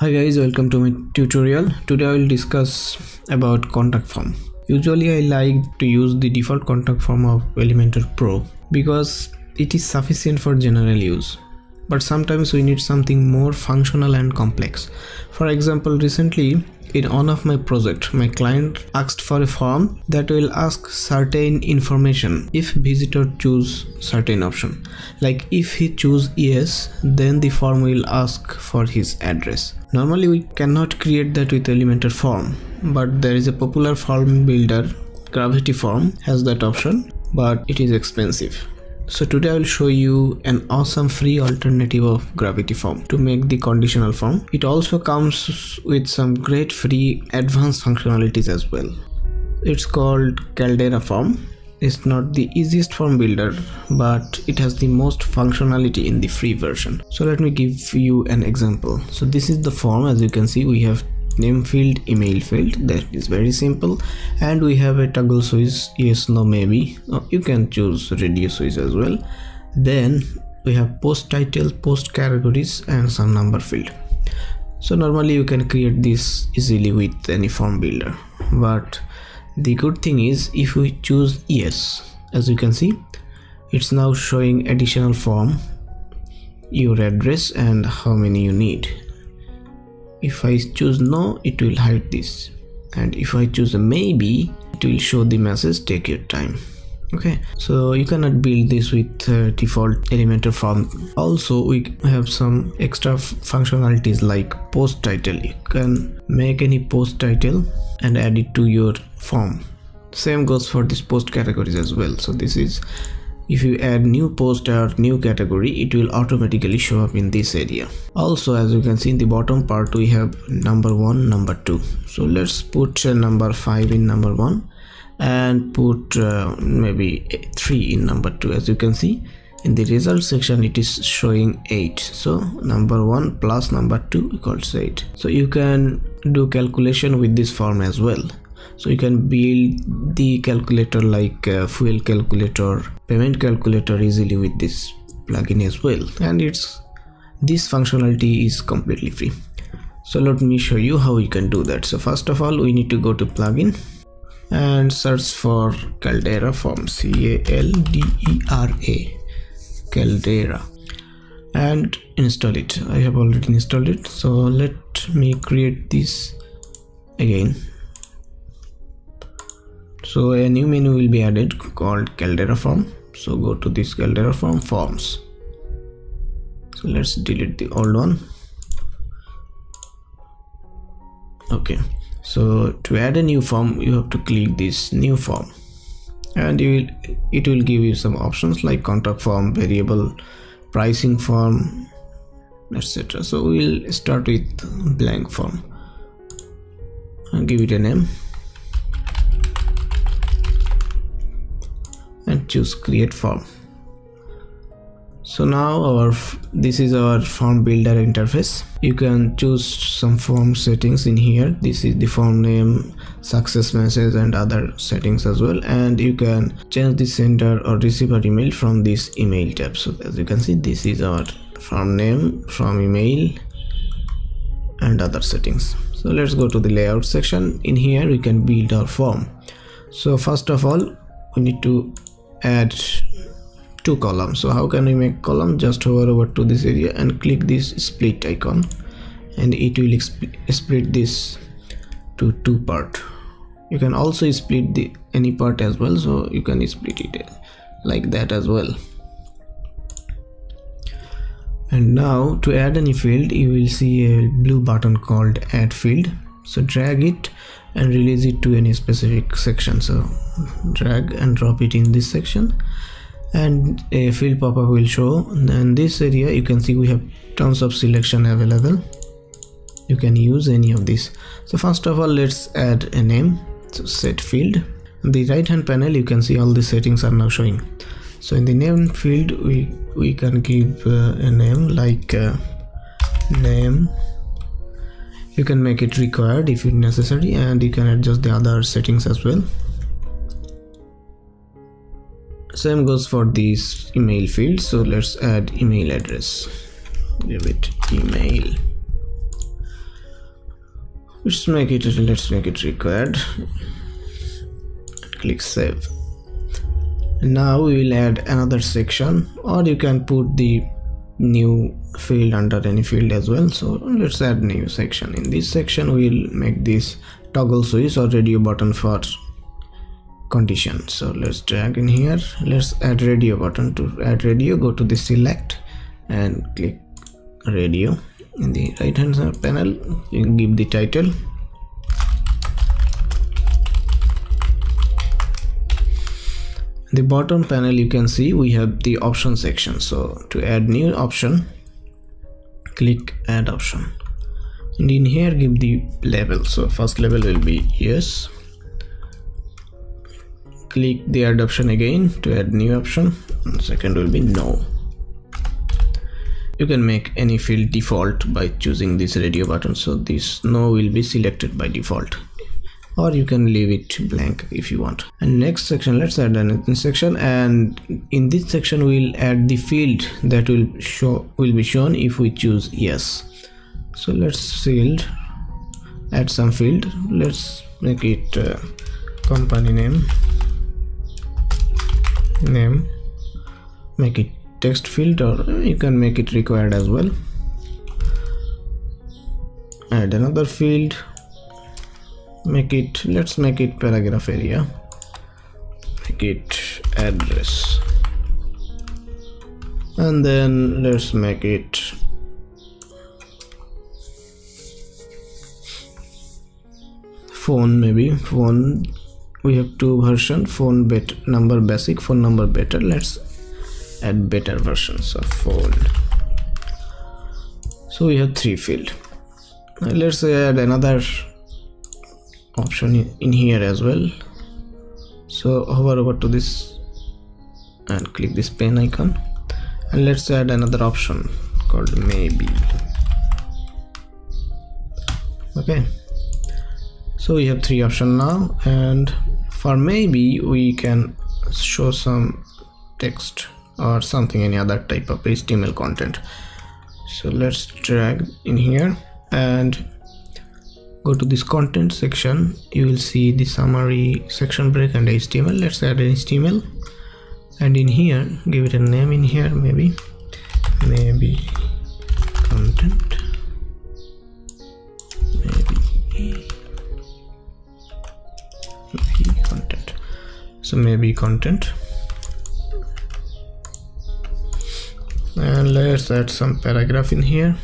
Hi guys, welcome to my tutorial. Today I will discuss about contact form. Usually I like to use the default contact form of Elementor Pro because it is sufficient for general use. But sometimes we need something more functional and complex. For example, recently in one of my project my client asked for a form that will ask certain information. If visitor choose certain option like if he choose yes then the form will ask for his address. Normally we cannot create that with elementor form but there is a popular form builder gravity form has that option but it is expensive so today I will show you an awesome free alternative of gravity form to make the conditional form. It also comes with some great free advanced functionalities as well. It's called Caldera form. It's not the easiest form builder but it has the most functionality in the free version. So let me give you an example. So this is the form as you can see we have name field email field. That is very simple. And we have a toggle switch. Yes no maybe. You can choose radio switch as well. Then we have post title post categories and some number field. So normally you can create this easily with any form builder. But the good thing is if we choose yes as you can see it's now showing additional form your address and how many you need if I choose no it will hide this. And if I choose maybe it will show the message take your time. Okay? So you cannot build this with uh, default elementor form. Also we have some extra functionalities like post title. You can make any post title and add it to your form. Same goes for this post categories as well. So this is if you add new post or new category it will automatically show up in this area. Also as you can see in the bottom part we have number one number two. So let's put uh, number five in number one and put uh, maybe three in number two. As you can see in the result section it is showing 8 so number 1 plus number 2 equals 8 so you can do calculation with this form as well. So you can build the calculator like uh, fuel calculator payment calculator easily with this plugin as well and it's this functionality is completely free. So let me show you how you can do that. So first of all we need to go to plugin and search for caldera form c-a-l-d-e-r-a caldera and install it. I have already installed it. So let me create this again so a new menu will be added called caldera form so go to this caldera form forms. So let's delete the old one. Okay. So to add a new form you have to click this new form. And will it will give you some options like contact form variable pricing form etc so we'll start with blank form. And give it a name and choose create form. So now our this is our form builder interface. You can choose some form settings in here. This is the form name success message and other settings as well. And you can change the sender or receiver email from this email tab. So as you can see this is our form name from email and other settings. So let's go to the layout section. In here we can build our form. So first of all we need to add two columns. So how can we make column? Just hover over to this area and click this split icon. And it will split this to two part. You can also split the any part as well. So you can split it like that as well. And now to add any field you will see a blue button called add field. So drag it and release it to any specific section. So drag and drop it in this section. And a field pop-up will show. In this area you can see we have tons of selection available. You can use any of these. So first of all let's add a name. So set field. In the right hand panel you can see all the settings are now showing. So in the name field we we can give uh, a name like uh, name you can make it required if necessary and you can adjust the other settings as well. Same goes for this email field so let's add email address. Give it email. Let's make it let's make it required. Click save. Now we will add another section or you can put the new field under any field as well. So let's add new section. In this section we'll make this toggle switch or radio button for condition. So let's drag in here. Let's add radio button to add radio. Go to the select and click radio. In the right hand panel you give the title the bottom panel you can see we have the option section. So to add new option click add option. And in here give the label. So first label will be yes. Click the add option again to add new option. And second will be no. You can make any field default by choosing this radio button. So this no will be selected by default or you can leave it blank if you want. And next section let's add another section. And in this section we'll add the field that will show will be shown if we choose yes. So let's field add some field. Let's make it uh, company name. Name. Make it text field or you can make it required as well. Add another field make it let's make it paragraph area. Make it address. And then let's make it phone maybe. Phone we have two version. Phone bet number basic phone number better. Let's add better versions of phone. So we have three field. Let's add another option in here as well. So hover over to this and click this pen icon. And let's add another option called maybe. Okay. So we have three option now. And for maybe we can show some text or something any other type of html content. So let's drag in here. And go to this content section. You will see the summary section break and html let's add an html and in here give it a name in here maybe. Maybe content. Maybe maybe content. So maybe content. And let's add some paragraph in here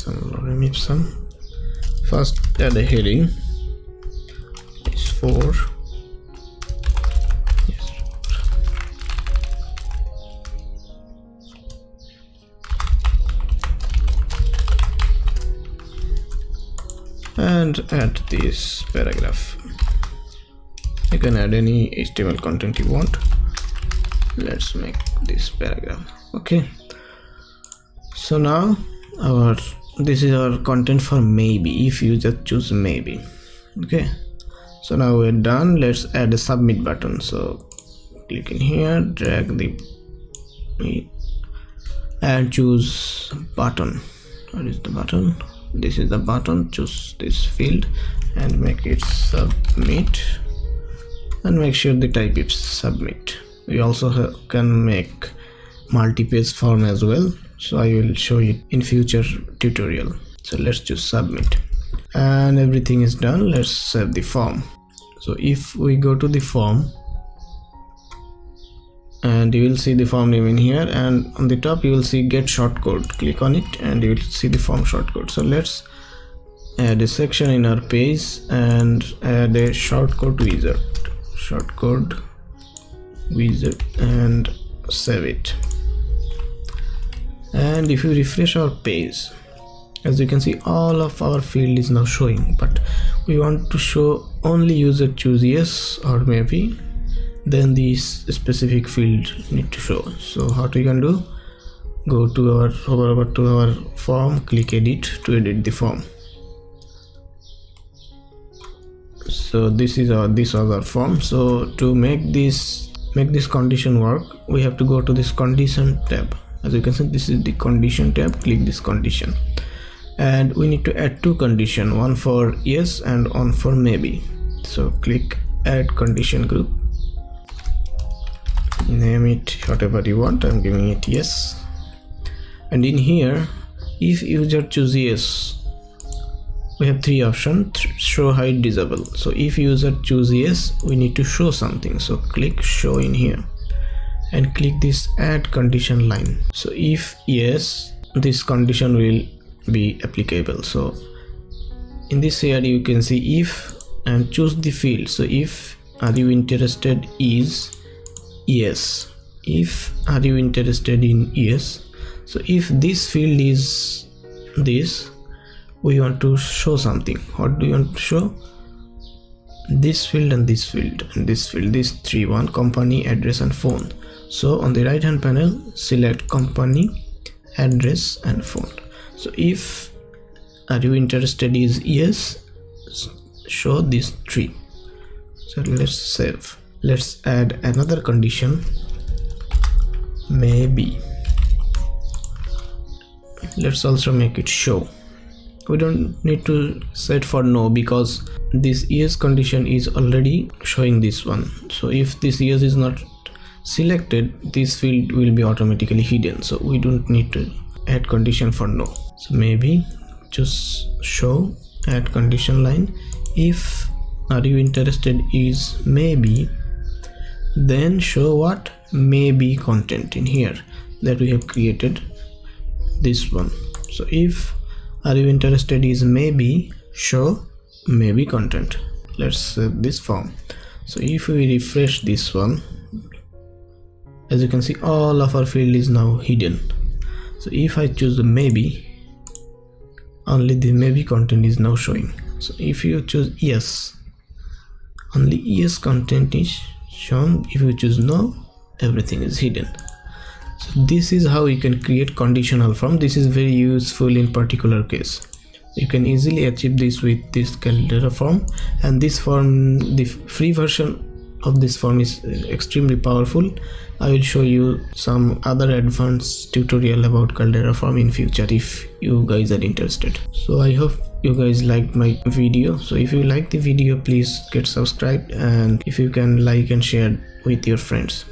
some remove some first add a heading is 4 yes. And add this paragraph. You can add any html content you want. Let's make this paragraph. Okay. So now our this is our content for maybe if you just choose maybe. Okay. So now we're done. Let's add a submit button. So click in here drag the and choose button. What is the button? This is the button. Choose this field and make it submit. And make sure the type is submit. We also can make multi-page form as well. So i will show it in future tutorial. So let's just submit. And everything is done. Let's save the form. So if we go to the form and you will see the form name in here. And on the top you will see get shortcode click on it and you will see the form shortcode so let's add a section in our page and add a shortcode wizard. Shortcode wizard and save it and if you refresh our page as you can see all of our field is now showing but we want to show only user choose yes or maybe then this specific field need to show. So how we can do? Go to our hover over to our form click edit to edit the form. So this is our this was our form. So to make this make this condition work we have to go to this condition tab as you can see this is the condition tab. Click this condition. And we need to add two condition one for yes and one for maybe. So click add condition group. Name it whatever you want. I'm giving it yes. And in here if user choose yes we have three options show hide disable. So if user choose yes we need to show something. So click show in here and click this add condition line. So if yes this condition will be applicable. So in this area you can see if and choose the field. So if are you interested is yes. If are you interested in yes. So if this field is this we want to show something. What do you want to show? This field and this field and this field. This three one company address and phone so on the right hand panel select company address and phone. So if are you interested is yes show these three. So let's save. Let's add another condition. Maybe. Let's also make it show. We don't need to set for no because this yes condition is already showing this one. So if this yes is not selected this field will be automatically hidden. So we don't need to add condition for no. So maybe just show add condition line. If are you interested is maybe then show what maybe content in here that we have created this one. So if are you interested is maybe show maybe content. Let's save this form. So if we refresh this one as you can see all of our field is now hidden. So if i choose the maybe only the maybe content is now showing. So if you choose yes only yes content is shown. If you choose no everything is hidden. So this is how you can create conditional form. This is very useful in particular case. You can easily achieve this with this caldera form. And this form the free version of this form is uh, extremely powerful. I will show you some other advanced tutorial about caldera form in future if you guys are interested. So i hope you guys liked my video. So if you like the video please get subscribed and if you can like and share with your friends